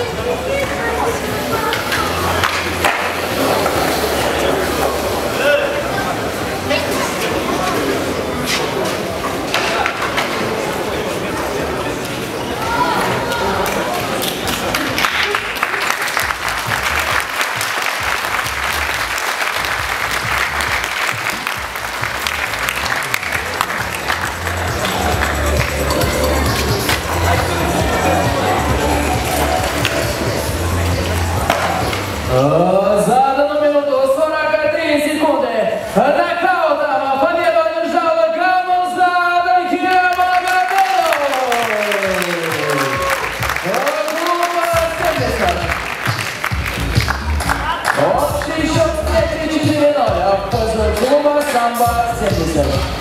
よろしくお願いします。Задану минуту 43 секунды. Нокаутом победу одержала Камуза Дахиамагомедов. Клуба 70. Общий счет встречи 4-0 в пользу клуба Самбо 70.